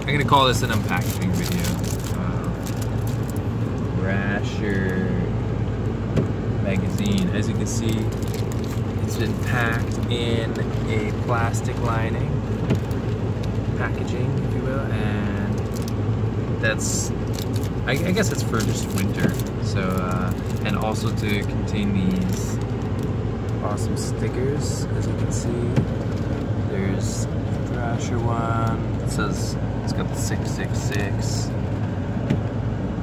I'm gonna call this an unpackaging video. Uh, Thrasher magazine. As you can see, it's been packed in a plastic lining, packaging, if you will, and that's, I, I guess it's for just winter. So, uh, and also to contain these awesome stickers, as you can see. There's Thrasher one. It says it's got the 666,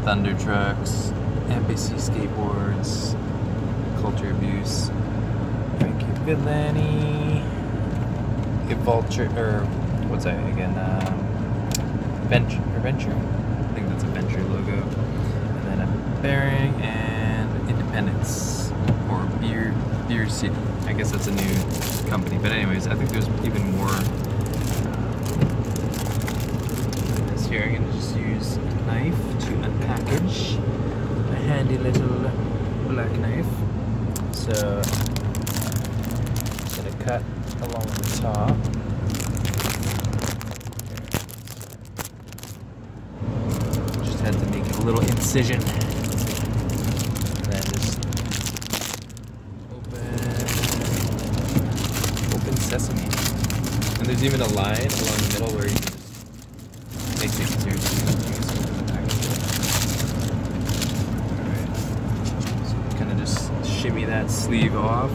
Thunder Trucks, NBC Skateboards, Culture Abuse, Frankie Villani, Vulture, or what's that again? Um, Venture, Venture? I think that's a Venture logo. And then a Bearing and Independence, or Beer, Beer City. I guess that's a new company. But anyways, I think there's even more this here. I'm gonna just use a knife to unpackage a handy little black knife. So I'm gonna cut along the top. Just had to make a little incision. And then just open open sesame. And there's even a line along the middle where you can just makes it easier to use the package. Alright. So kind of just shimmy that sleeve off.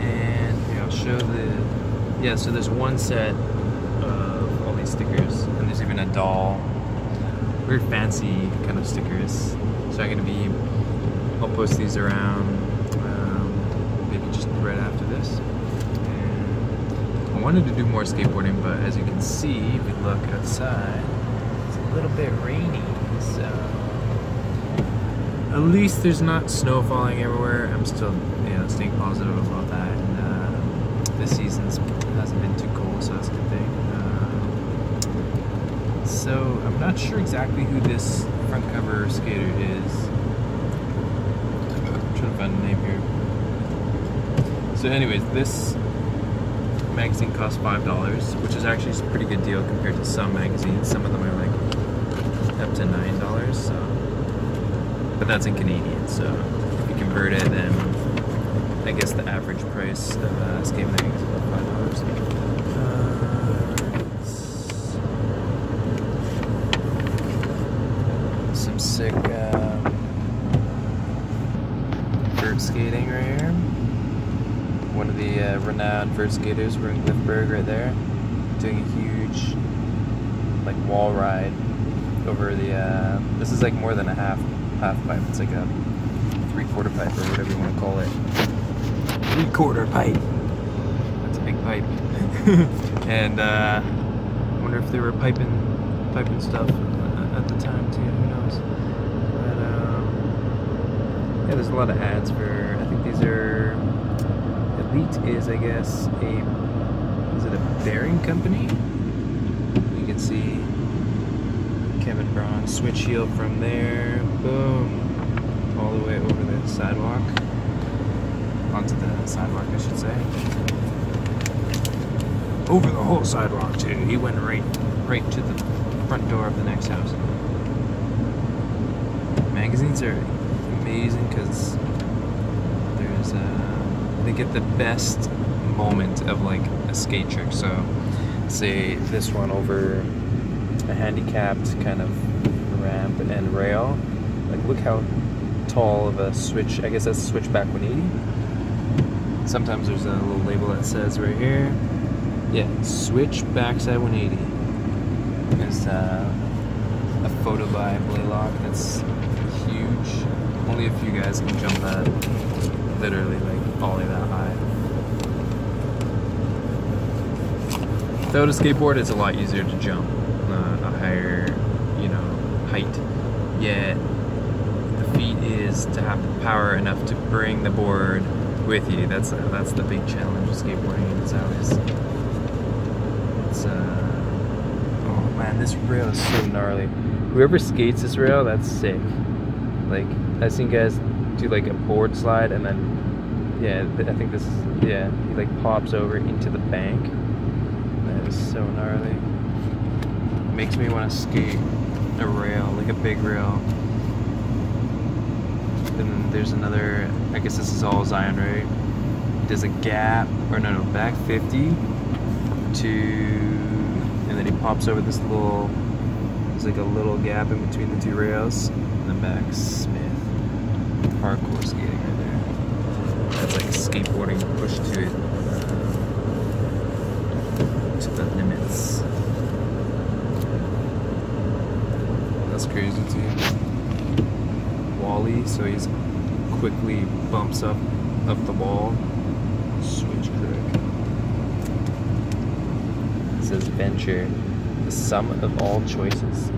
And here, I'll show the yeah, so there's one set of all these stickers, and there's even a doll. Very fancy kind of stickers. So I'm gonna be I'll post these around um, maybe just right after this. I wanted to do more skateboarding, but as you can see, if you look outside, it's a little bit rainy. So at least there's not snow falling everywhere. I'm still, you know, staying positive about that. And uh, this season's hasn't been too cold, so that's a good thing. Uh, so I'm not sure exactly who this front cover skater is. I'm trying to find a name here. So, anyways, this magazine costs five dollars, which is actually a pretty good deal compared to some magazines. Some of them are like up to nine dollars. So, but that's in Canadian. So, if you convert it, then I guess the average price of a skate mag is about five dollars. some sick uh, vert skating right here. One of the uh, renowned vert skaters, Rune Glifberg right there, doing a huge like wall ride over the. Uh, this is like more than a half half pipe. It's like a three quarter pipe or whatever you want to call it. Three quarter pipe. That's a big pipe. and uh, I wonder if they were piping piping stuff at the time too. Who knows? But um, yeah, there's a lot of ads for. I think these are. Elite is, I guess, a. Is it a bearing company? You can see Kevin Braun switch heel from there. Boom, all the way over the sidewalk. Onto the sidewalk, I should say. Over the whole sidewalk too. He went right, right to the front door of the next house. Magazines are amazing because there's uh, they get the best moment of like a skate trick. So, say this one over a handicapped kind of ramp and rail. Look how tall of a switch. I guess that's a switchback 180. Sometimes there's a little label that says right here, yeah, switch backside 180 is uh, a photo by Blaylock that's huge. Only a few guys can jump that, literally like ollie that high. Without a skateboard, it's a lot easier to jump uh, a higher, you know, height. Yet the is to have the power enough to bring the board with you. That's uh, that's the big challenge of skateboarding. It's always it's uh oh man, this rail is so gnarly. Whoever skates this rail, that's sick. Like I've seen guys do like a board slide and then yeah, I think this is yeah, he like pops over into the bank. That is so gnarly. makes me want to skate a rail, like a big rail. There's another, I guess this is all Zion, right? There's a gap, or no, no, back 50 to, and then he pops over this little, there's like a little gap in between the two rails, and then back Smith. Hardcore skating right there. That's like skateboarding pushed to it, to the limits. That's crazy too. Wally, so he's quickly bumps up up the wall. Switch correct. It says venture, the sum of all choices.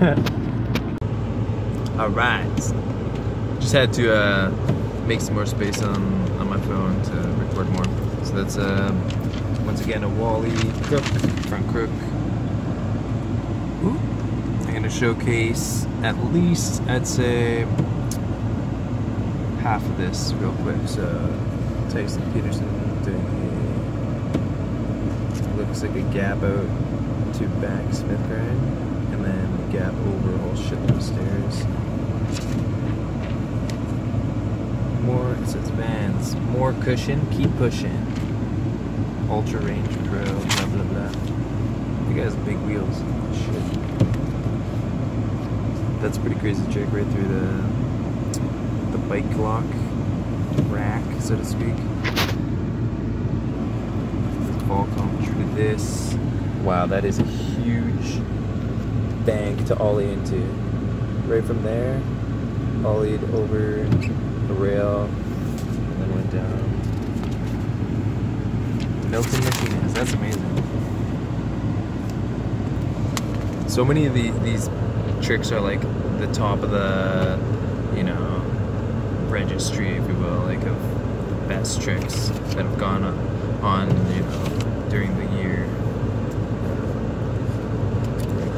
Alright. Just had to uh, make some more space on, on my phone to record more. So that's uh, once again a Wally crook, front crook. Ooh. I'm gonna showcase at least I'd say half of this real quick. So Tyson Peterson doing a looks like a gap out to back Smith grind and then gap over whole shit stairs. More it says Vans. More cushion, keep pushing. Ultra range pro, blah blah blah. You guys big wheels. Shit. That's pretty crazy trick right through the the bike lock rack, so to speak. Come true to this. Wow, that is a huge bank to ollie into. Right from there, ollied over the rail, and then went down. Milton Martinez, that's amazing. So many of the, these tricks are like the top of the, you know, registry, if you will, like of the best tricks that have gone on, you know, during the year.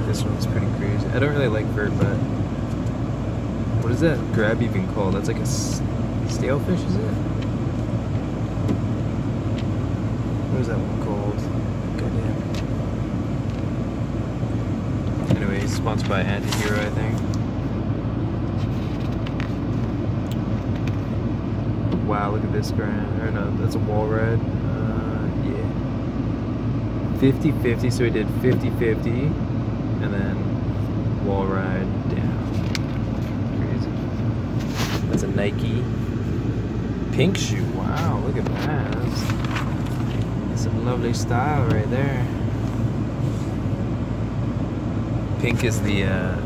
This one's pretty crazy. I don't really like bird, but what is that grab even called? That's like a stale fish, is it? What is that one called? Goddamn. Anyway, sponsored by Antihero, I think. Wow, look at this grind. Or no, that's a wall ride. Uh, yeah. 50 50, so we did 50 50 and then wall ride down. Crazy. That's a Nike pink shoe. Wow, look at that. That's some lovely style right there. Pink is the uh,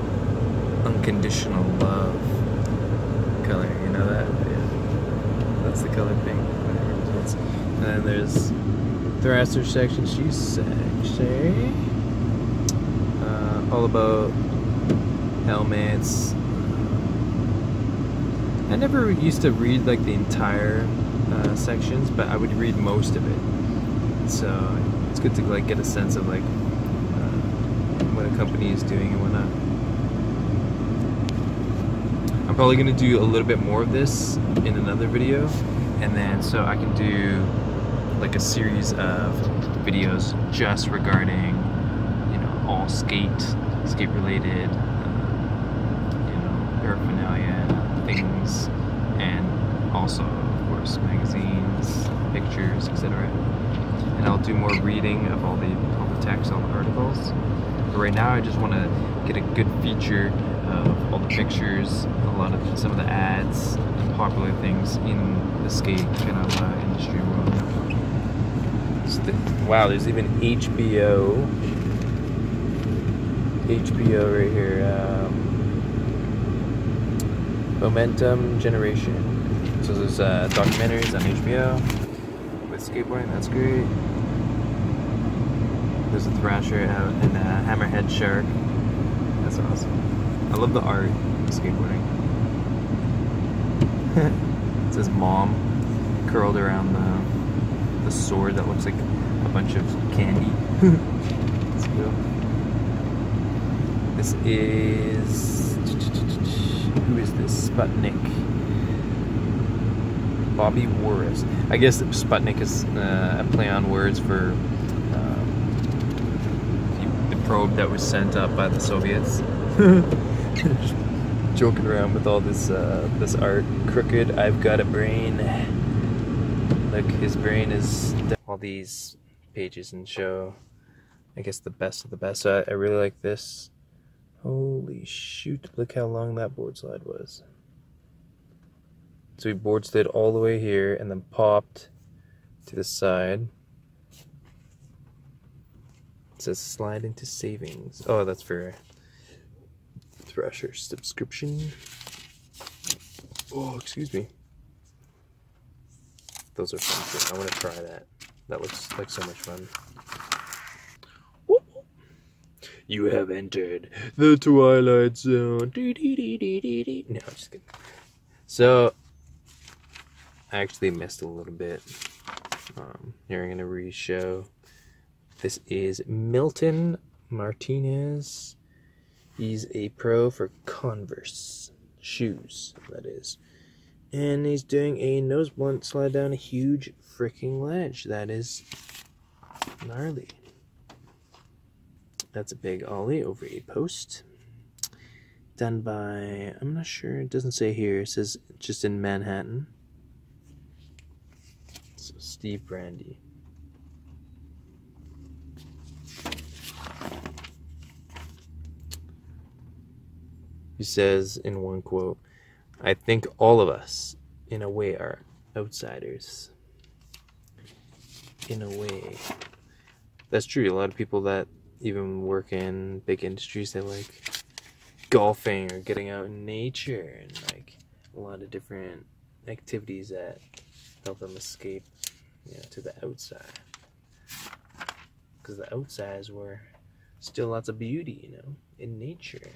unconditional love color. You know that? The color pink. And then there's Thrasher section. She's sexy. Uh, all about helmets. I never used to read like the entire uh, sections, but I would read most of it. So it's good to like get a sense of like uh, what a company is doing and whatnot. Probably gonna do a little bit more of this in another video, and then so I can do like a series of videos just regarding you know all skate, skate related, uh, you know paraphernalia, things, and also of course magazines, pictures, etc. And I'll do more reading of all the all the text, all the articles. But right now, I just want to get a good feature of all the pictures, a lot of some of the ads, popular things in the skate kind of uh, industry world. Wow, there's even HBO. HBO right here. Um, Momentum Generation. So there's uh, documentaries on HBO with skateboarding. That's great. There's a Thrasher and a Hammerhead Shark. That's awesome. I love the art of skateboarding. it says mom curled around the the sword that looks like a bunch of candy. That's cool. This is who is this? Sputnik. Bobby Worrest. I guess Sputnik is uh, a play on words for um, the- the probe that was sent up by the Soviets. Joking around with all this uh, this art. Crooked, I've got a brain. Look, his brain is all these pages and show, I guess, the best of the best. So I, I really like this. Holy shoot, look how long that board slide was. So we board slid all the way here and then popped to the side. It says slide into savings. Oh, that's for Thrasher subscription. Oh, excuse me. Those are fun. I want to try that. That looks like so much fun. You have entered the Twilight Zone. No, I'm just kidding. So, I actually missed a little bit. Um, here I'm going to re-show. This is Milton Martinez. He's a pro for Converse shoes, that is. And he's doing a nose blunt slide down a huge freaking ledge. That is gnarly. That's a big ollie over a post. Done by, I'm not sure, it doesn't say here. It says just in Manhattan. So Steve Brandy. He says in one quote, I think all of us, in a way, are outsiders. In a way. That's true. A lot of people that even work in big industries, they like golfing or getting out in nature and like a lot of different activities that help them escape you know, to the outside. Because the outside is where still lots of beauty, you know, in nature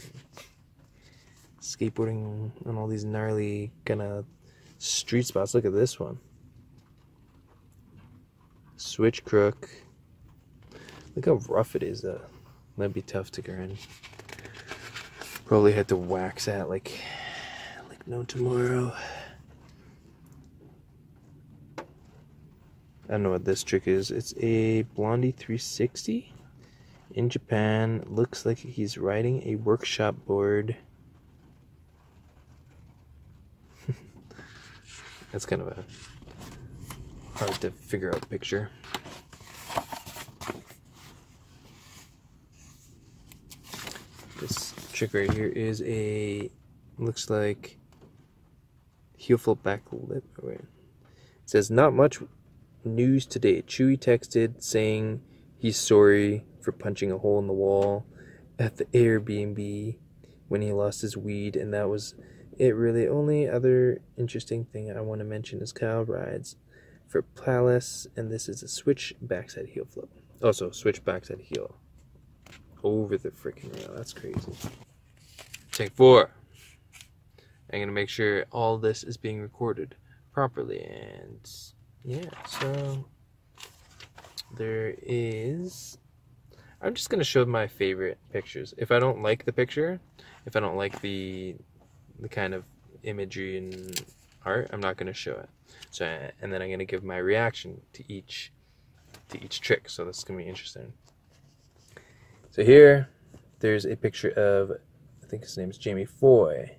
skateboarding on all these gnarly kind of street spots. Look at this one. Switch crook. Look how rough it is though. That'd be tough to grind. Probably had to wax that like like no tomorrow. I don't know what this trick is. It's a Blondie 360 in Japan. Looks like he's riding a workshop board. That's kind of a hard to figure out picture. This trick right here is a looks like heel flip back lip. Oh, wait. It says not much news today. Chewy texted saying he's sorry for punching a hole in the wall at the Airbnb when he lost his weed, and that was it really only other interesting thing I want to mention is Kyle rides for Palace, and this is a switch backside heel flip. Also, switch backside heel over the freaking rail. That's crazy. Take four. I'm gonna make sure all this is being recorded properly, and yeah, so there is. I'm just gonna show my favorite pictures. If I don't like the picture, if I don't like the the kind of imagery and art, I'm not going to show it. So, and then I'm going to give my reaction to each to each trick. So this is going to be interesting. So here, there's a picture of, I think his name is Jamie Foy,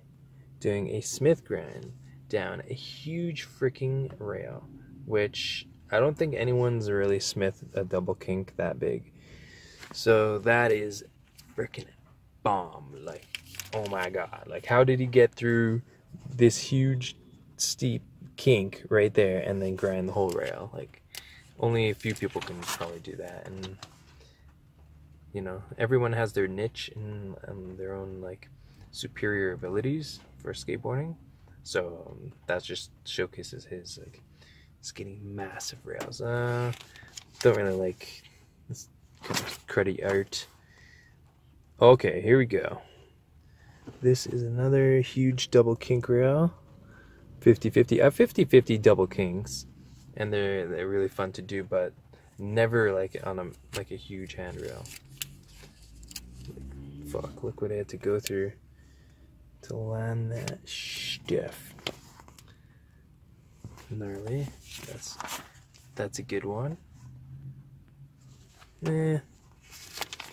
doing a Smith grind down a huge freaking rail, which I don't think anyone's really Smith a double kink that big. So that is freaking bomb. Like oh my god like how did he get through this huge steep kink right there and then grind the whole rail? Like only a few people can probably do that. And you know everyone has their niche and, and their own like superior abilities for skateboarding. So um, that just showcases his like skating massive rails. Uh don't really like this kind of cruddy art. Okay here we go this is another huge double kink rail. 50-50. I have 50-50 double kinks. And they're they're really fun to do, but never like on a like a huge handrail. Fuck, look what I had to go through to land that stuff. Gnarly. That's that's a good one. Eh.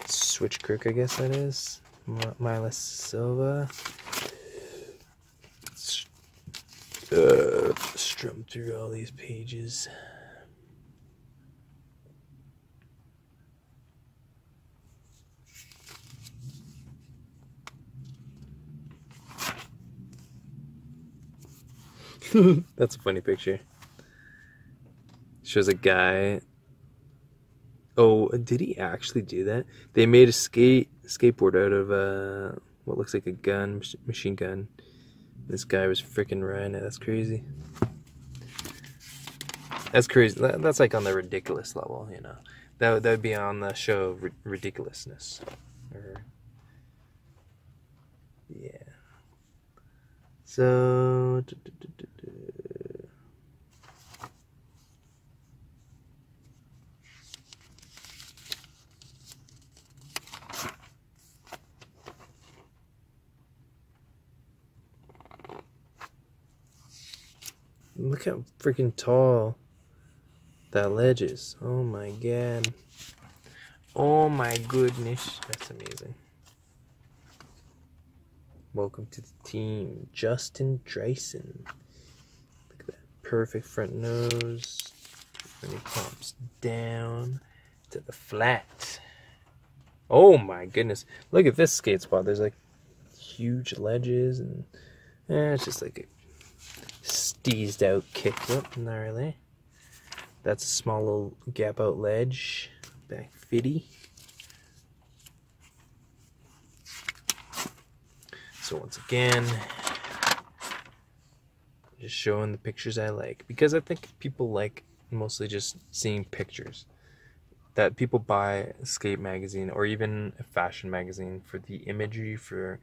switch crook, I guess that is. Milas Silva. Uh, strum through all these pages. That's a funny picture. Shows a guy. Oh, did he actually do that? They made a skate skateboard out of uh, what looks like a gun, machine gun. This guy was freaking riding it. That's crazy. That's crazy. That's like on the ridiculous level, you know. That would, that would be on the show ridiculousness. Or, yeah. So. Look how freaking tall that ledge is. Oh my god. Oh my goodness. That's amazing. Welcome to the team, Justin Drysen. Look at that perfect front nose. When he pops down to the flat. Oh my goodness. Look at this skate spot. There's like huge ledges and eh, it's just like a steezed out kickflip, not really. That's a small little gap out ledge, back fitty. So once again, just showing the pictures I like because I think people like mostly just seeing pictures that people buy skate magazine or even a fashion magazine for the imagery for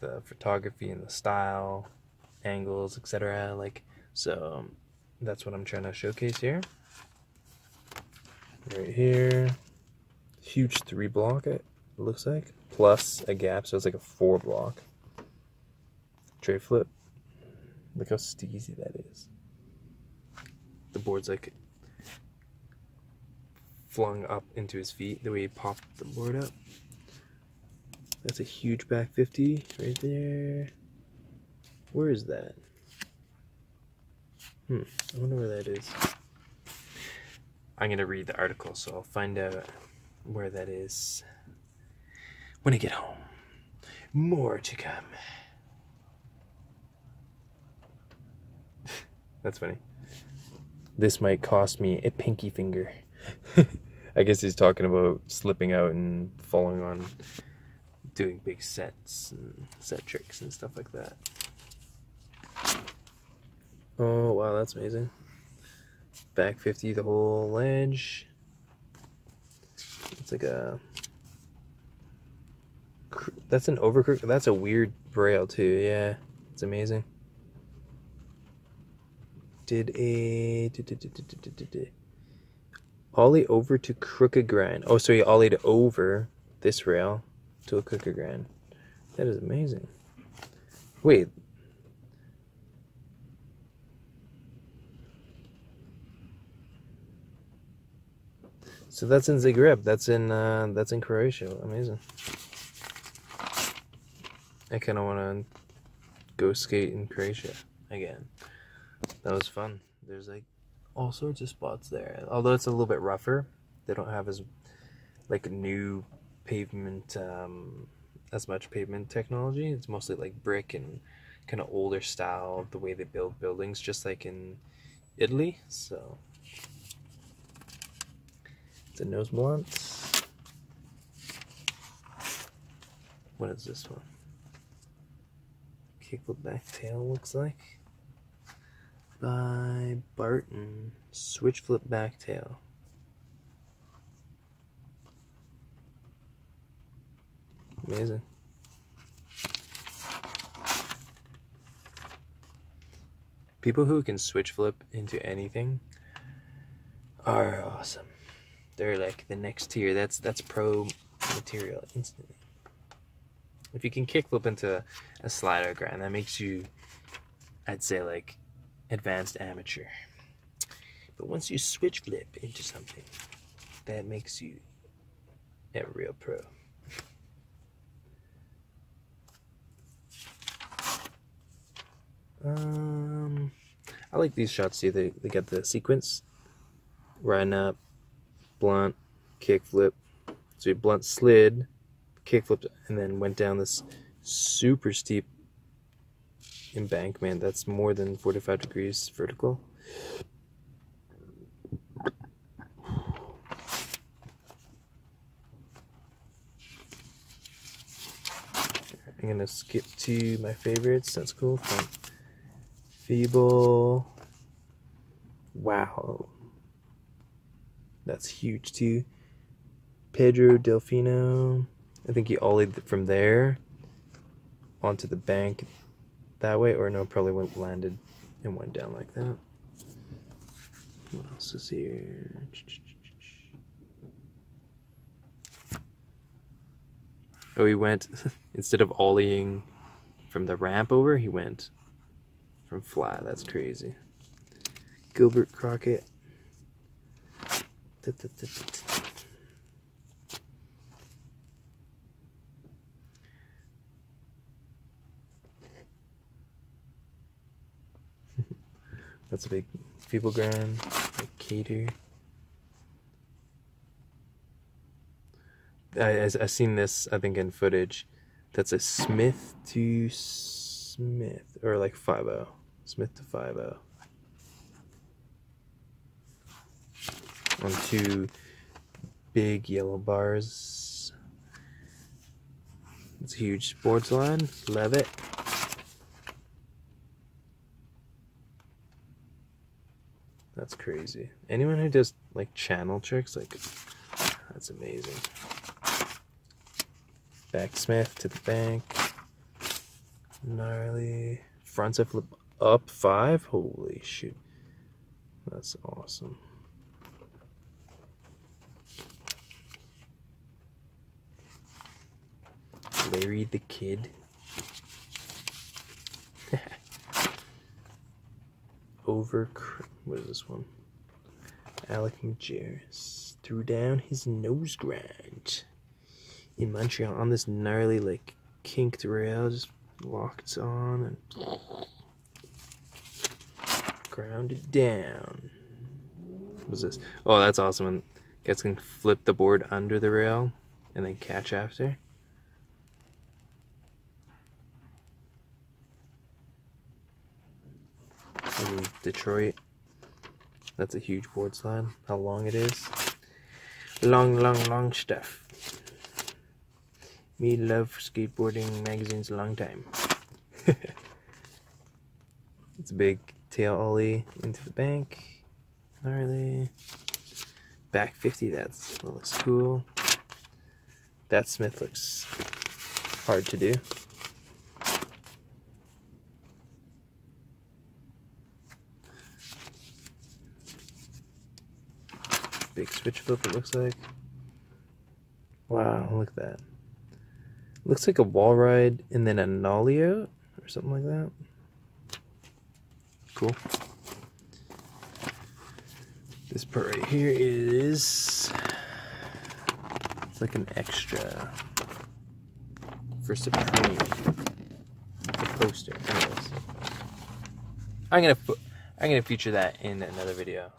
the photography and the style angles, etc. Like, so um, that's what I'm trying to showcase here. Right here, huge three block it looks like, plus a gap, so it's like a four block. Tray flip. Look how steezy that is. The board's like flung up into his feet the way he popped the board up. That's a huge back 50 right there. Where is that? Hmm, I wonder where that is. I'm gonna read the article, so I'll find out where that is when I get home. More to come. That's funny. This might cost me a pinky finger. I guess he's talking about slipping out and falling on doing big sets and set tricks and stuff like that. Oh, wow, that's amazing. Back 50 the whole ledge. It's like a... That's an overcrook. That's a weird braille too. Yeah, it's amazing. Did a ollie over to crooked grind. Oh, so you ollied over this rail to a crooked grind. That is amazing. Wait, So that's in Zagreb. That's in uh, that's in Croatia. Amazing. I kind of want to go skate in Croatia again. That was fun. There's like all sorts of spots there. Although it's a little bit rougher, they don't have as like new pavement um, as much pavement technology. It's mostly like brick and kind of older style the way they build buildings, just like in Italy. So the nose blunts. What is this one? Kickflip back tail looks like. By Barton. Switch flip back tail. Amazing. People who can switch flip into anything are awesome they're like the next tier. That's that's pro material instantly. If you can kickflip into a slider grind, that makes you, I'd say, like advanced amateur. But once you switch flip into something, that makes you a real pro. Um, I like these shots too. They, they got the sequence, run up, blunt, kick flip. So he blunt slid, kick flipped, and then went down this super steep embankment that's more than 45 degrees vertical. I'm gonna skip to my favorites. That's cool. Feeble. Wow. That's huge too. Pedro Delfino. I think he ollied from there onto the bank that way, or no, probably went landed and went down like that. What else is here? Oh, he went instead of ollieing from the ramp over, he went from fly. That's crazy. Gilbert Crockett. That's a big feeble ground, like Cater. I, I, I seen this, I think, in footage. That's a Smith to Smith, or like 5 -0. Smith to 5 -0. On two big yellow bars. It's a huge sports line. Love it. That's crazy. Anyone who does like channel tricks, like that's amazing. Backsmith to the bank. Gnarly. Frontside flip up five. Holy shoot. That's awesome. Larry the Kid. Over. What is this one? Alec Majerus threw down his nose grind in Montreal on this gnarly, like, kinked rail, just locked on and grounded down. What's this? Oh, that's awesome. And guys can flip the board under the rail and then catch after. In Detroit. That's a huge board slide. How long it is. Long, long, long stuff. Me love skateboarding magazines a long time. it's a big tail ollie into the bank. Gnarly. Back 50, that's that looks cool. That Smith looks hard to do. Big switch flip it looks like. Wow, look at that. Looks like a wall ride and then a nollie out or something like that. Cool. This part right here is it's like an extra for Supreme. Poster. Anyways. I'm gonna put I'm gonna feature that in another video.